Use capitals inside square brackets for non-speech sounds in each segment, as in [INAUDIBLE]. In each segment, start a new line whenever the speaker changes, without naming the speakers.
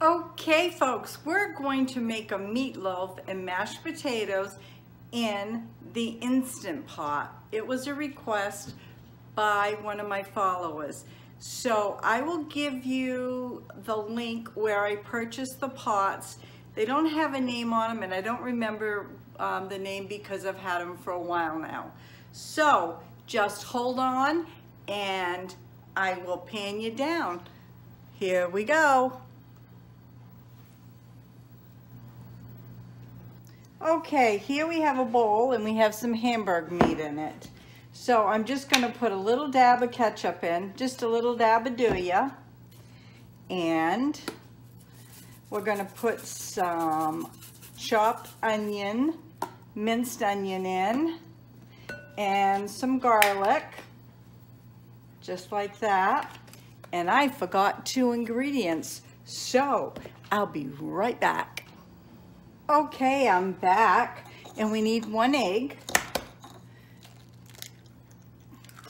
Okay, folks, we're going to make a meatloaf and mashed potatoes in the Instant Pot. It was a request by one of my followers. So I will give you the link where I purchased the pots. They don't have a name on them and I don't remember um, the name because I've had them for a while now. So just hold on and I will pan you down. Here we go. Okay, here we have a bowl and we have some Hamburg meat in it. So I'm just gonna put a little dab of ketchup in, just a little dab of do And we're gonna put some chopped onion, minced onion in, and some garlic, just like that. And I forgot two ingredients, so I'll be right back. Okay, I'm back and we need one egg.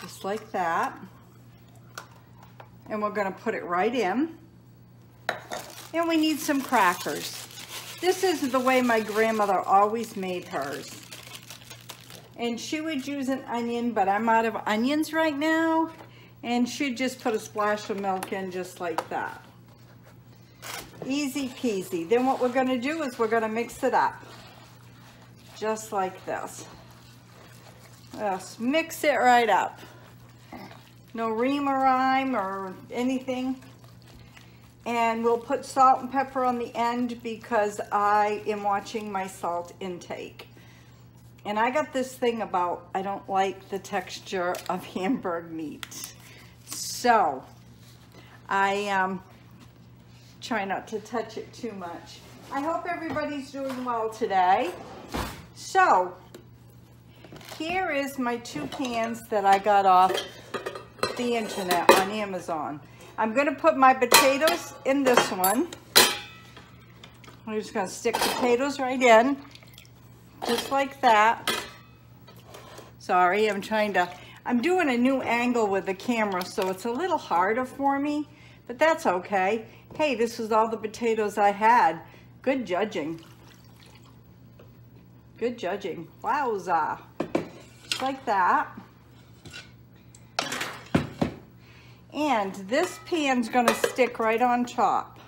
Just like that. And we're gonna put it right in. And we need some crackers. This is the way my grandmother always made hers. And she would use an onion, but I'm out of onions right now. And she'd just put a splash of milk in just like that. Easy peasy. Then what we're going to do is we're going to mix it up. Just like this. Just mix it right up. No ream or rhyme or anything. And we'll put salt and pepper on the end because I am watching my salt intake. And I got this thing about I don't like the texture of [LAUGHS] Hamburg meat. So I um, try not to touch it too much. I hope everybody's doing well today. So, here is my two pans that I got off the internet on Amazon. I'm going to put my potatoes in this one. I'm just going to stick potatoes right in, just like that. Sorry, I'm trying to, I'm doing a new angle with the camera, so it's a little harder for me, but that's okay. Hey, this was all the potatoes I had. Good judging. Good judging. Wowza. Just like that. And this pan's gonna stick right on top.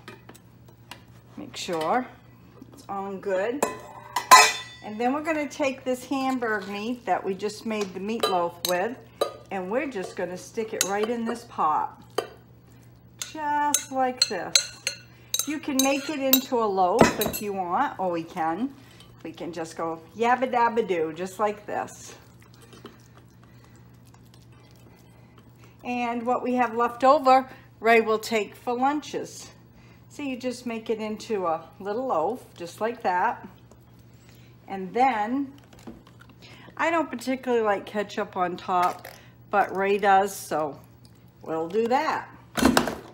Make sure it's on good. And then we're gonna take this Hamburg meat that we just made the meatloaf with, and we're just gonna stick it right in this pot just like this. You can make it into a loaf if you want, or we can. We can just go yabba dabba do, just like this. And what we have left over, Ray will take for lunches. So you just make it into a little loaf, just like that. And then, I don't particularly like ketchup on top, but Ray does, so we'll do that.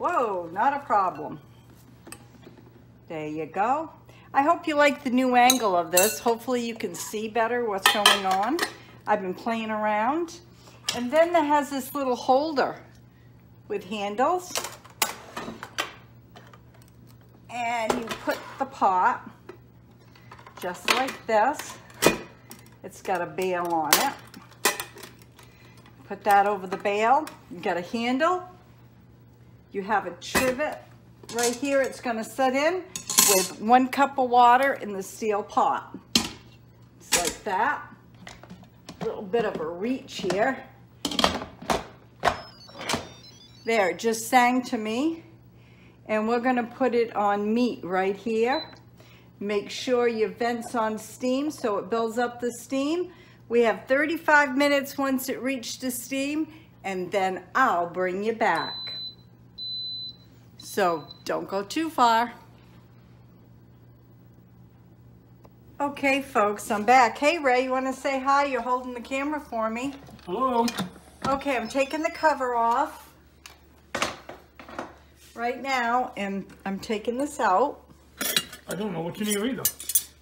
Whoa, not a problem. There you go. I hope you like the new angle of this. Hopefully you can see better what's going on. I've been playing around. And then it has this little holder with handles. And you put the pot just like this. It's got a bail on it. Put that over the bail. You got a handle you have a trivet right here. It's going to set in with one cup of water in the steel pot. Just like that. A little bit of a reach here. There, just sang to me. And we're going to put it on meat right here. Make sure your vent's on steam so it builds up the steam. We have 35 minutes once it reached the steam, and then I'll bring you back. So don't go too far. Okay, folks, I'm back. Hey, Ray, you want to say hi? You're holding the camera for me.
Hello.
Okay, I'm taking the cover off right now, and I'm taking this out.
I don't know what's in here either.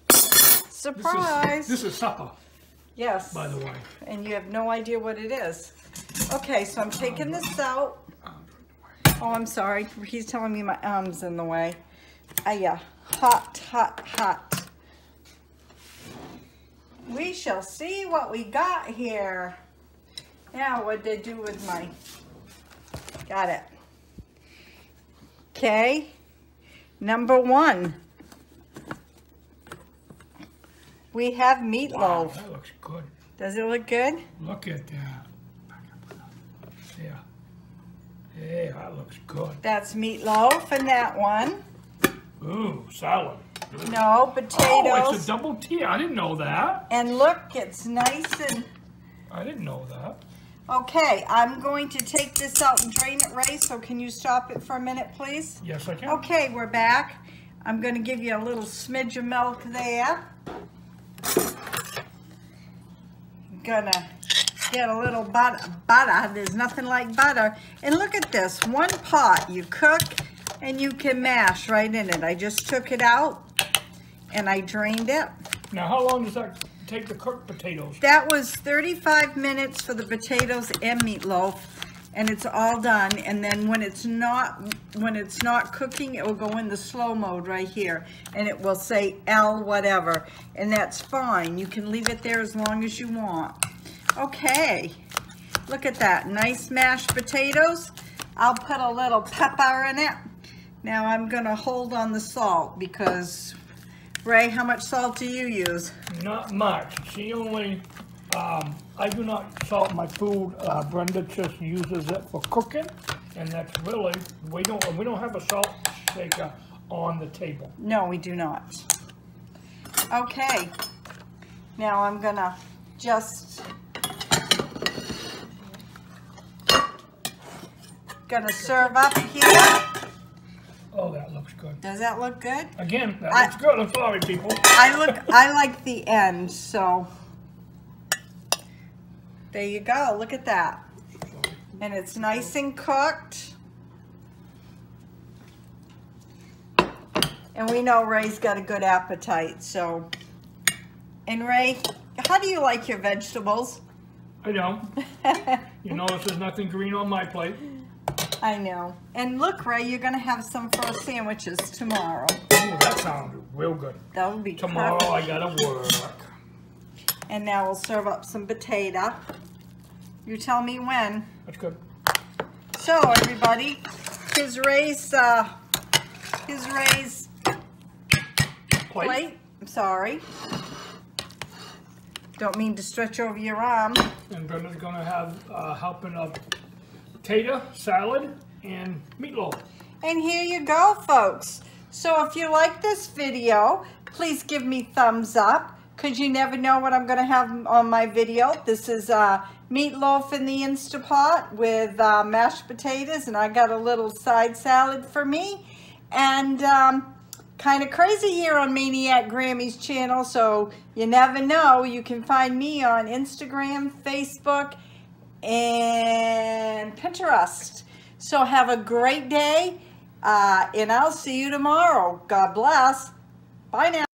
Surprise!
This is, this is supper.
Yes.
By the way.
And you have no idea what it is. Okay, so I'm taking this out. Oh, I'm sorry. He's telling me my arm's in the way. Ah, yeah, hot, hot, hot. We shall see what we got here. Now, what did I do with my, got it. Okay, number one. We have
Wow,
meatloaf.
that looks good.
Does it look good?
Look at that. Yeah. Yeah, that looks good.
That's meatloaf in that one.
Ooh, salad.
No,
Oh, it's a double T. I didn't know that.
And look, it's nice and,
I didn't know that.
okay, I'm going to take this out and drain it, Ray, so can you stop it for a minute, please?
Yes, I can.
Okay, we're back. I'm gonna give you a little smidge of milk there. I'm Gonna get a little butter, butter, there's nothing like butter. And look at this, one pot, you cook and you can mash right in it. I just took it out and I drained it.
Now, how long does that take to cook potatoes?
That was 35 minutes for the potatoes and meatloaf, and it's all done. And then when it's not, when it's not cooking, it will go in the slow mode right here, and it will say L whatever, and that's fine. You can leave it there as long as you want. Okay, look at that, nice mashed potatoes. I'll put a little pepper in it. Now I'm gonna hold on the salt because, Ray, how much salt do you use?
Not much. She only, um, I do not salt my food. Uh, Brenda just uses it for cooking, and that's really, we don't, we don't have a salt shaker on the table.
No, we do not. Okay, now I'm gonna just gonna serve up here.
Oh, that looks good.
Does that look good?
Again, that
I-
looks good. I'm sorry, people.
I look, I like the end, so there you go. Look at that, and it's nice and cooked. And we know Ray's got a good appetite, so. And Ray, how do you like your vegetables?
I don't. You notice there's nothing green on my plate.
I know. And look, Ray, you're gonna have some for sandwiches tomorrow.
Ooh, that sounded real good.
That would be
Tomorrow
perfect.
I gotta work.
And now we'll serve up some potato. You tell me when.
That's good.
So everybody, his Ray's, uh, his Ray's
Plate.
plate. I'm sorry. Don't mean to stretch over your arm.
And Brenda's gonna have a helping of potato, salad, and meatloaf.
And here you go, folks. So if you like this video, please give me thumbs up because you never know what I'm going to have on my video. This is uh, meatloaf in the Instapot with uh, mashed potatoes, and I got a little side salad for me. And um, kind of crazy here on MAINEiac Grammie's channel, so you never know. You can find me on Instagram, Facebook, and Pinterest. So have a great day, uh, and I'll see you tomorrow. God bless. Bye now.